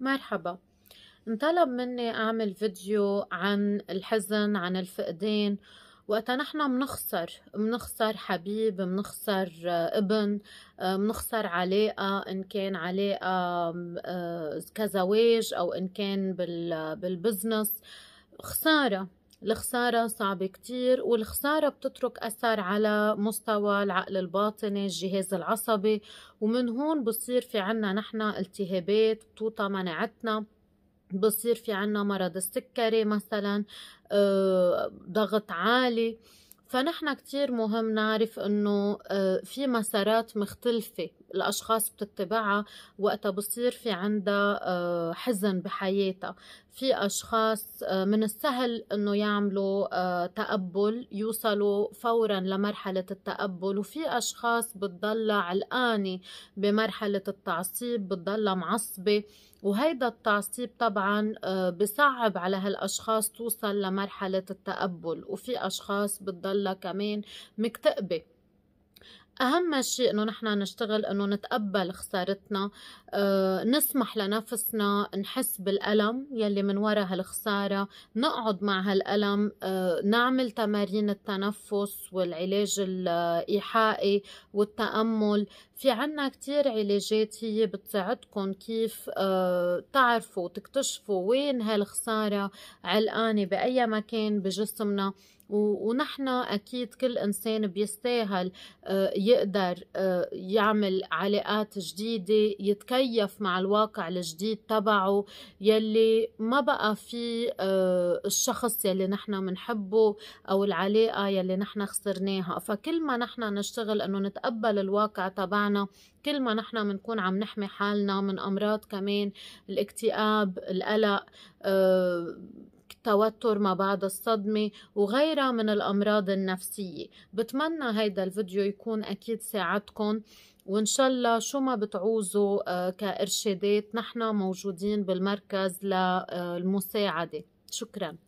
مرحبا. انطلب مني أعمل فيديو عن الحزن عن الفقدان وقتا نحن منخسر منخسر حبيب منخسر ابن منخسر علاقة إن كان علاقة آه، كزواج أو إن كان بالبزنس خسارة. الخسارة صعبة كتير والخسارة بتترك أثر على مستوى العقل الباطني الجهاز العصبي ومن هون بصير في عنا نحن التهابات بتوطى مناعتنا بصير في عنا مرض السكري مثلا آه، ضغط عالي. فنحن كتير مهم نعرف إنه آه، في مسارات مختلفة الاشخاص بتتبعها وقتها بصير في عندها آه، حزن بحياتها. في أشخاص آه، من السهل إنه يعملوا تقبل يوصلوا فورا لمرحلة التقبل. وفي أشخاص بتضلها علقانة بمرحلة التعصيب بتضلها معصبة. وهيدا التعصيب طبعا بصعب على هالأشخاص توصل لمرحلة التقبل. وفي أشخاص بتضل ضلها كمان مكتئبة. أهم شيء إنه نحن نشتغل إنه نتقبل خسارتنا أه نسمح لنفسنا نحس بالألم يلي من وراء هالخسارة نقعد مع هالألم أه نعمل تمارين التنفس والعلاج الإيحائي والتأمل. في عنا كتير علاجات هي بتساعدكم كيف أه تعرفوا تكتشفوا وين هالخسارة علقانة بأي مكان بجسمنا. ونحن أكيد كل إنسان بيستاهل آه، يقدر آه، يعمل علاقات جديدة يتكيف مع الواقع الجديد تبعه يلي ما بقى في آه، الشخص يلي نحن منحبه أو العلاقة يلي نحن خسرناها. فكل ما نحن نشتغل أنه نتقبل الواقع تبعنا كل ما نحن بنكون عم نحمي حالنا من أمراض كمان الاكتئاب القلق توتر ما بعد الصدمة وغيرها من الأمراض النفسية. بتمنى هيدا الفيديو يكون أكيد ساعدكم وإن شاء الله شو ما بتعوزوا آه، كإرشادات نحن موجودين بالمركز للمساعدة. شكراً.